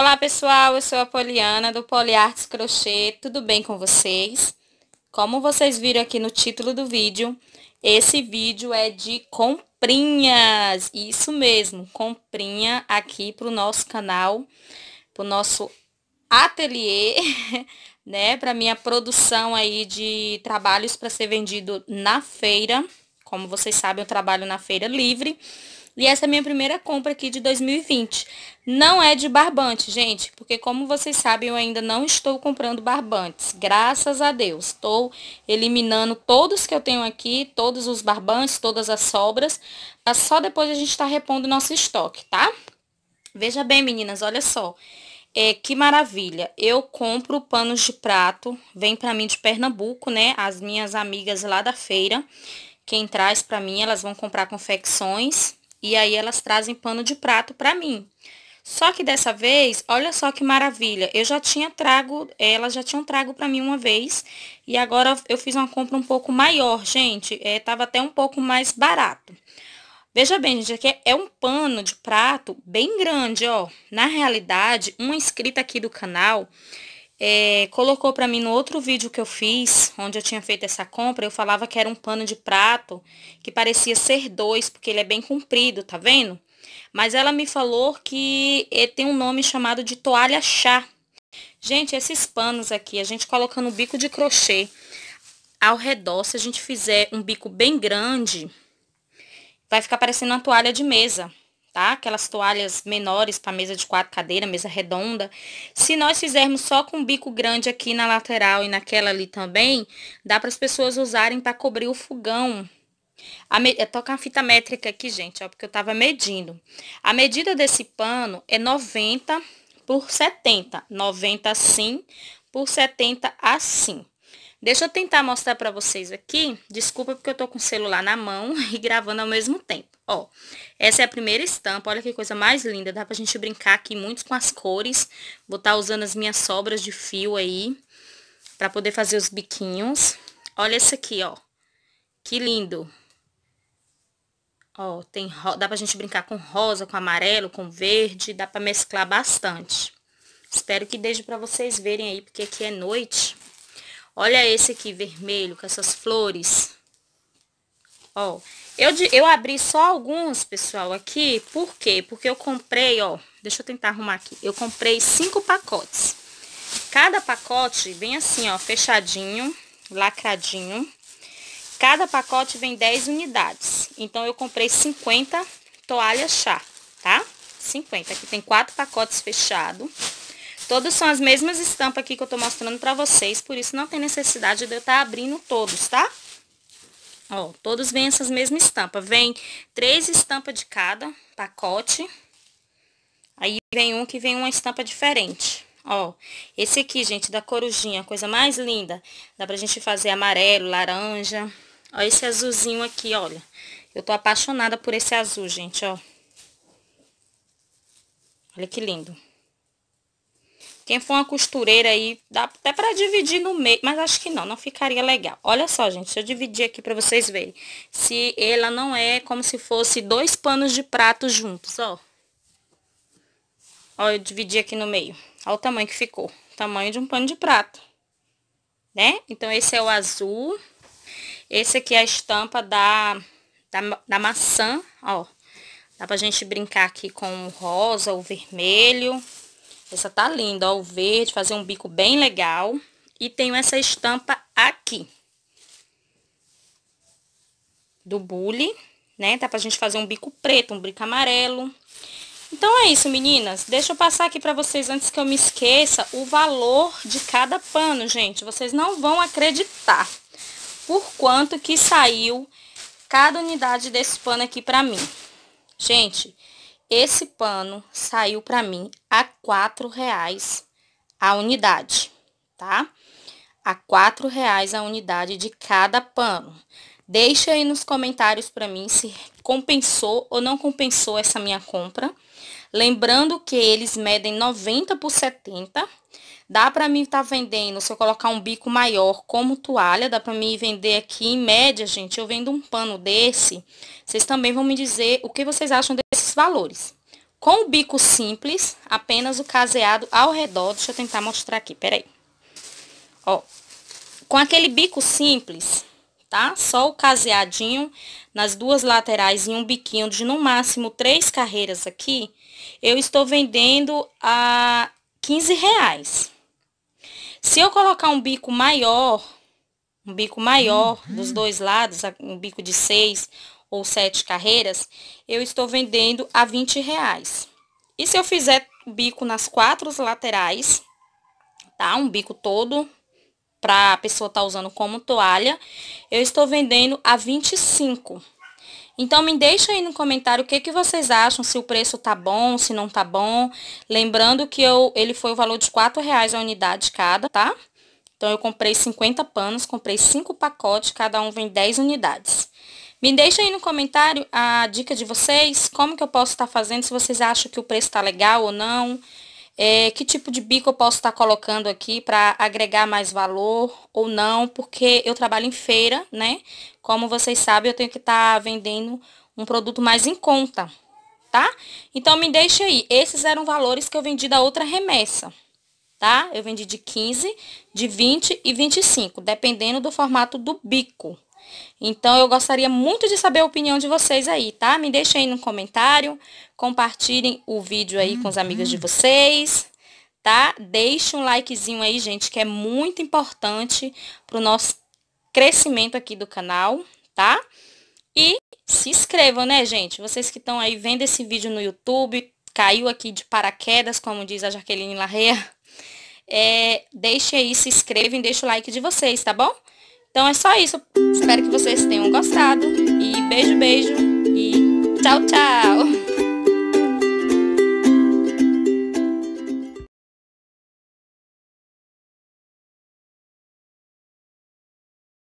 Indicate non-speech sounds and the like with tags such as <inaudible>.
Olá pessoal, eu sou a Poliana do Poliartes Crochê, tudo bem com vocês? Como vocês viram aqui no título do vídeo, esse vídeo é de comprinhas, isso mesmo, comprinha aqui para o nosso canal, para o nosso ateliê, <laughs> né, para minha produção aí de trabalhos para ser vendido na feira, como vocês sabem eu trabalho na feira livre, e essa é a minha primeira compra aqui de 2020. Não é de barbante, gente, porque como vocês sabem, eu ainda não estou comprando barbantes. Graças a Deus. Estou eliminando todos que eu tenho aqui, todos os barbantes, todas as sobras. Pra só depois a gente tá repondo nosso estoque, tá? Veja bem, meninas, olha só. É, que maravilha. Eu compro panos de prato, vem para mim de Pernambuco, né? As minhas amigas lá da feira, quem traz para mim, elas vão comprar confecções e aí elas trazem pano de prato para mim. Só que dessa vez, olha só que maravilha, eu já tinha trago, elas já tinham trago para mim uma vez, e agora eu fiz uma compra um pouco maior, gente, é, tava até um pouco mais barato. Veja bem, gente, aqui é um pano de prato bem grande, ó. Na realidade, uma inscrita aqui do canal é, colocou para mim no outro vídeo que eu fiz, onde eu tinha feito essa compra, eu falava que era um pano de prato que parecia ser dois, porque ele é bem comprido, tá vendo? Mas ela me falou que tem um nome chamado de toalha chá. Gente, esses panos aqui, a gente coloca no bico de crochê ao redor, se a gente fizer um bico bem grande, vai ficar parecendo uma toalha de mesa tá? Aquelas toalhas menores para mesa de quatro cadeiras, mesa redonda. Se nós fizermos só com bico grande aqui na lateral e naquela ali também, dá para as pessoas usarem para cobrir o fogão. A me... Tô com a fita métrica aqui, gente, ó, porque eu tava medindo. A medida desse pano é 90 por 70. 90 assim por 70 assim. Deixa eu tentar mostrar para vocês aqui. Desculpa porque eu tô com o celular na mão <laughs> e gravando ao mesmo tempo. Ó, essa é a primeira estampa, olha que coisa mais linda, dá pra gente brincar aqui muito com as cores. Vou estar tá usando as minhas sobras de fio aí, pra poder fazer os biquinhos. Olha esse aqui, ó, que lindo. Ó, tem, dá pra gente brincar com rosa, com amarelo, com verde, dá pra mesclar bastante. Espero que deixe pra vocês verem aí, porque aqui é noite. Olha esse aqui, vermelho, com essas flores. Ó, eu, eu abri só alguns, pessoal, aqui. Por quê? Porque eu comprei, ó. Deixa eu tentar arrumar aqui. Eu comprei cinco pacotes. Cada pacote vem assim, ó, fechadinho, lacradinho. Cada pacote vem 10 unidades. Então, eu comprei 50 toalhas chá, tá? 50. Aqui tem quatro pacotes fechados. Todos são as mesmas estampas aqui que eu tô mostrando pra vocês. Por isso, não tem necessidade de eu estar tá abrindo todos, tá? Ó, todos vêm essas mesmas estampas. Vem três estampas de cada pacote. Aí vem um que vem uma estampa diferente. Ó, esse aqui, gente, da corujinha, coisa mais linda. Dá pra gente fazer amarelo, laranja. Ó, esse azulzinho aqui, olha. Eu tô apaixonada por esse azul, gente, ó. Olha que lindo. Quem for uma costureira aí, dá até para dividir no meio, mas acho que não, não ficaria legal. Olha só, gente, se eu dividir aqui para vocês verem. Se ela não é como se fosse dois panos de prato juntos, ó. Ó, eu dividi aqui no meio. Olha o tamanho que ficou. tamanho de um pano de prato. Né? Então, esse é o azul. Esse aqui é a estampa da, da, da maçã, ó. Dá pra gente brincar aqui com o rosa, o vermelho. Essa tá linda, ó, o verde, fazer um bico bem legal. E tenho essa estampa aqui. Do bule, né? Dá pra gente fazer um bico preto, um bico amarelo. Então é isso, meninas. Deixa eu passar aqui pra vocês, antes que eu me esqueça, o valor de cada pano, gente. Vocês não vão acreditar por quanto que saiu cada unidade desse pano aqui pra mim. Gente, esse pano saiu para mim a quatro reais a unidade, tá? A quatro reais a unidade de cada pano. Deixa aí nos comentários para mim se compensou ou não compensou essa minha compra. Lembrando que eles medem 90 por 70. Dá para mim estar tá vendendo, se eu colocar um bico maior como toalha, dá para mim vender aqui em média, gente, eu vendo um pano desse. Vocês também vão me dizer o que vocês acham desses valores. com o bico simples, apenas o caseado ao redor. Deixa eu tentar mostrar aqui, peraí. Ó, com aquele bico simples, tá? Só o caseadinho nas duas laterais e um biquinho de no máximo três carreiras aqui, eu estou vendendo a 15 reais. Se eu colocar um bico maior, um bico maior dos dois lados, um bico de seis ou sete carreiras, eu estou vendendo a 20 reais. E se eu fizer bico nas quatro laterais, tá? Um bico todo para a pessoa estar tá usando como toalha, eu estou vendendo a 25. Então me deixa aí no comentário o que, que vocês acham, se o preço tá bom, se não tá bom. Lembrando que eu, ele foi o valor de R$ reais a unidade cada, tá? Então eu comprei 50 panos, comprei 5 pacotes, cada um vem 10 unidades. Me deixa aí no comentário a dica de vocês, como que eu posso estar tá fazendo, se vocês acham que o preço tá legal ou não. É, que tipo de bico eu posso estar colocando aqui para agregar mais valor ou não, porque eu trabalho em feira, né? Como vocês sabem, eu tenho que estar tá vendendo um produto mais em conta, tá? Então, me deixa aí. Esses eram valores que eu vendi da outra remessa, tá? Eu vendi de 15, de 20 e 25, dependendo do formato do bico. Então, eu gostaria muito de saber a opinião de vocês aí, tá? Me deixem aí no comentário, compartilhem o vídeo aí com os amigos de vocês, tá? Deixe um likezinho aí, gente, que é muito importante pro nosso crescimento aqui do canal, tá? E se inscrevam, né, gente? Vocês que estão aí vendo esse vídeo no YouTube, caiu aqui de paraquedas, como diz a Jaqueline Larrea, é, deixe aí, se inscrevam, deixe o like de vocês, tá bom? Então é só isso. Espero que vocês tenham gostado. E beijo, beijo. E tchau, tchau.